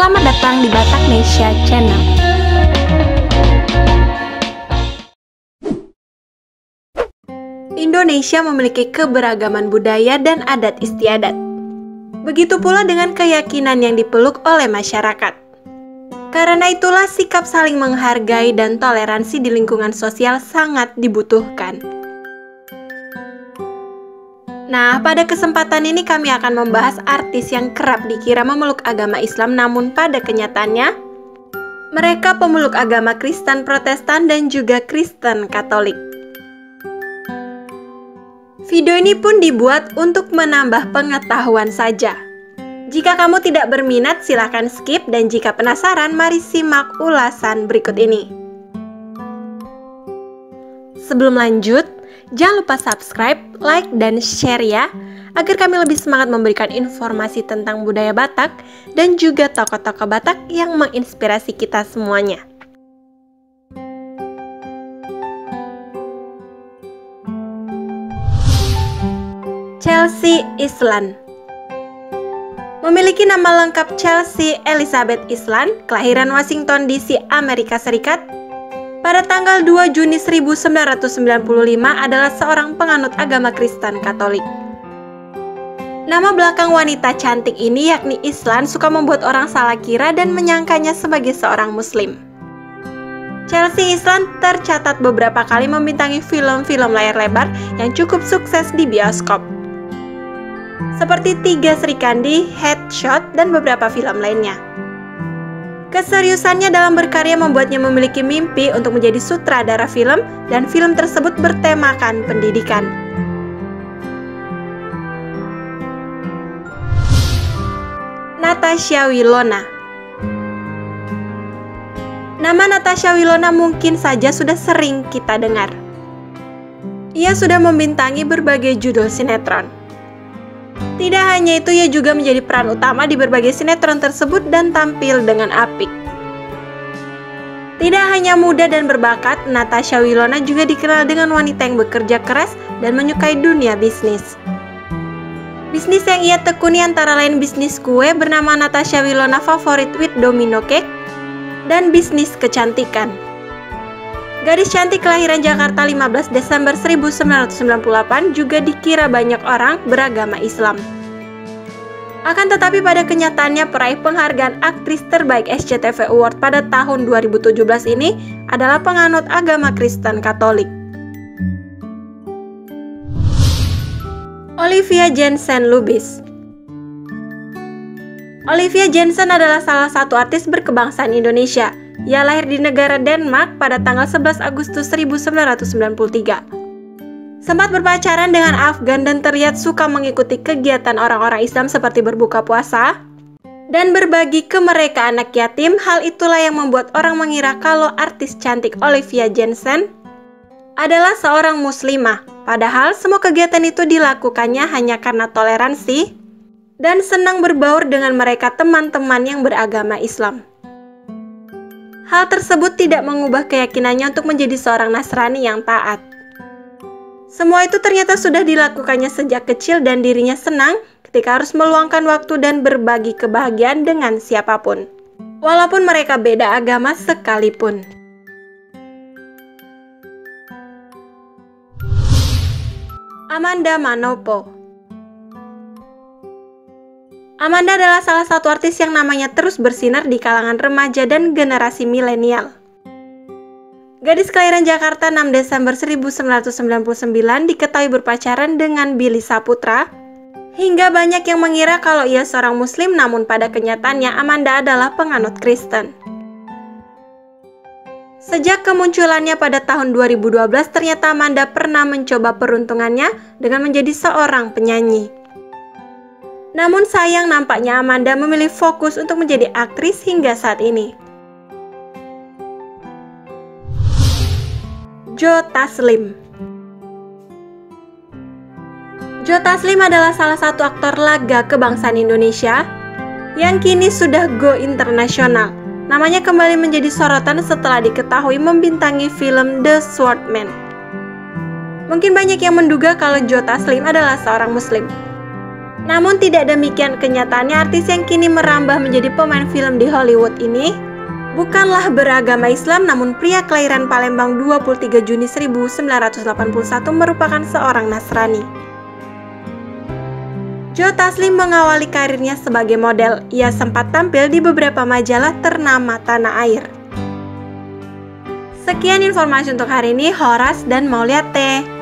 Selamat datang di Batak Nesia Channel. Indonesia memiliki keberagaman budaya dan adat istiadat. Begitu pula dengan keyakinan yang dipeluk oleh masyarakat. Karena itulah sikap saling menghargai dan toleransi di lingkungan sosial sangat dibutuhkan. Nah, pada kesempatan ini kami akan membahas artis yang kerap dikira memeluk agama Islam namun pada kenyataannya mereka pemeluk agama Kristen Protestan dan juga Kristen Katolik. Video ini pun dibuat untuk menambah pengetahuan saja. Jika kamu tidak berminat, silahkan skip dan jika penasaran, mari simak ulasan berikut ini. Sebelum lanjut, Jangan lupa subscribe, like, dan share ya, agar kami lebih semangat memberikan informasi tentang budaya Batak dan juga tokoh-tokoh Batak yang menginspirasi kita semuanya. Chelsea Islan Memiliki nama lengkap Chelsea Elizabeth Islan, kelahiran Washington DC, Amerika Serikat, pada tanggal 2 Juni 1995 adalah seorang penganut agama Kristen Katolik. Nama belakang wanita cantik ini yakni Islan suka membuat orang salah kira dan menyangkanya sebagai seorang muslim. Chelsea Islan tercatat beberapa kali membintangi film-film layar lebar yang cukup sukses di bioskop. Seperti Tiga Serikandi, Headshot, dan beberapa film lainnya. Keseriusannya dalam berkarya membuatnya memiliki mimpi untuk menjadi sutradara film dan film tersebut bertemakan pendidikan. Natasha Wilona Nama Natasha Wilona mungkin saja sudah sering kita dengar. Ia sudah membintangi berbagai judul sinetron. Tidak hanya itu, ia juga menjadi peran utama di berbagai sinetron tersebut dan tampil dengan apik. Tidak hanya muda dan berbakat, Natasha Wilona juga dikenal dengan wanita yang bekerja keras dan menyukai dunia bisnis. Bisnis yang ia tekuni antara lain bisnis kue bernama Natasha Wilona Favorite with Domino Cake dan bisnis kecantikan. Gadis cantik kelahiran Jakarta 15 Desember 1998 juga dikira banyak orang beragama Islam. Akan tetapi pada kenyataannya peraih penghargaan aktris terbaik SCTV Award pada tahun 2017 ini adalah penganut agama Kristen Katolik. Olivia Jensen Lubis Olivia Jensen adalah salah satu artis berkebangsaan Indonesia. Ia lahir di negara Denmark pada tanggal 11 Agustus 1993. Sempat berpacaran dengan Afgan dan terlihat suka mengikuti kegiatan orang-orang Islam seperti berbuka puasa dan berbagi ke mereka anak yatim. Hal itulah yang membuat orang mengira kalau artis cantik Olivia Jensen adalah seorang muslimah. Padahal semua kegiatan itu dilakukannya hanya karena toleransi dan senang berbaur dengan mereka teman-teman yang beragama Islam. Hal tersebut tidak mengubah keyakinannya untuk menjadi seorang Nasrani yang taat. Semua itu ternyata sudah dilakukannya sejak kecil dan dirinya senang ketika harus meluangkan waktu dan berbagi kebahagiaan dengan siapa pun. Walaupun mereka beda agama sekalipun. Amanda Manopo Amanda adalah salah satu artis yang namanya terus bersinar di kalangan remaja dan generasi milenial. Gadis kelahiran Jakarta 6 Desember 1999 diketahui berpacaran dengan Billy Saputra hingga banyak yang mengira kalau ia seorang muslim namun pada kenyataannya Amanda adalah penganut Kristen. Sejak kemunculannya pada tahun 2012 ternyata Amanda pernah mencoba peruntungannya dengan menjadi seorang penyanyi. Namun sayang nampaknya Amanda memilih fokus untuk menjadi aktris hingga saat ini. Joe Taslim Joe Taslim adalah salah satu aktor laga kebangsaan Indonesia yang kini sudah go internasional. Namanya kembali menjadi sorotan setelah diketahui membintangi film The Swordman. Mungkin banyak yang menduga kalau Joe Taslim adalah seorang muslim. Namun tidak demikian kenyataannya artis yang kini merambah menjadi pemain film di Hollywood ini bukanlah beragama Islam namun pria kelahiran Palembang 23 Juni 1981 merupakan seorang Nasrani. Joe Taslim mengawali karirnya sebagai model. Ia sempat tampil di beberapa majalah ternama tanah air. Sekian informasi untuk hari ini, Horas dan mau lihat teh.